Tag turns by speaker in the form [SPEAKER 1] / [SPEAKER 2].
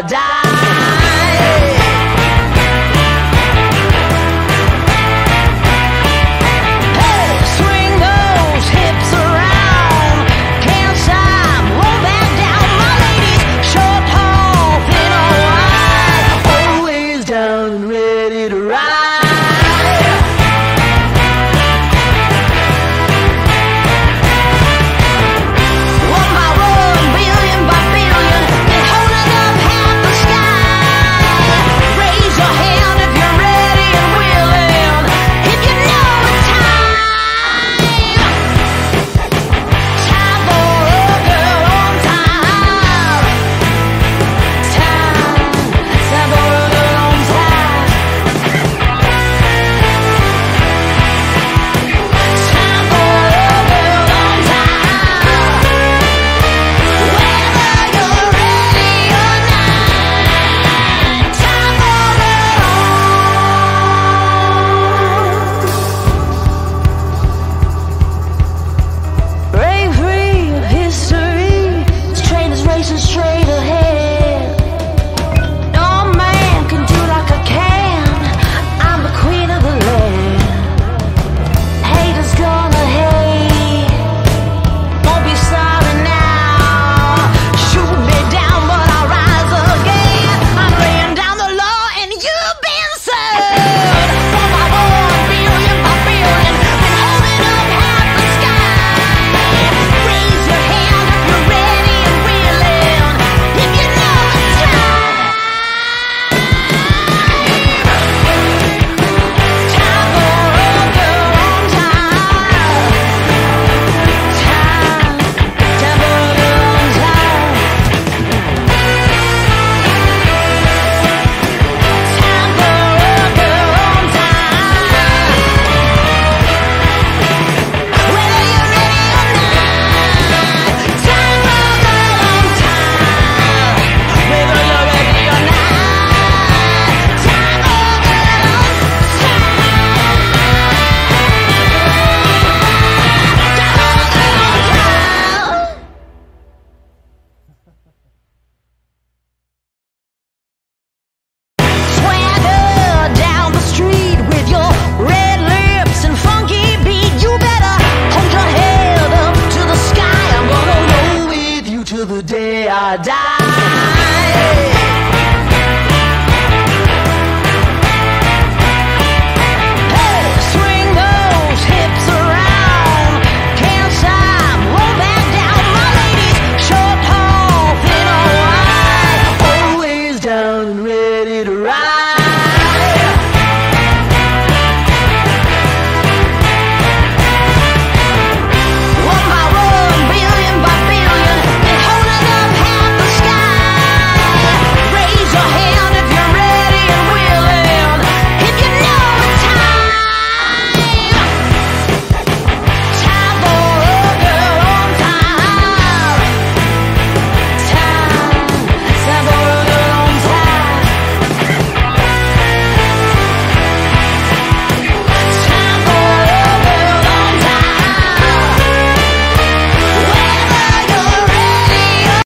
[SPEAKER 1] die. Day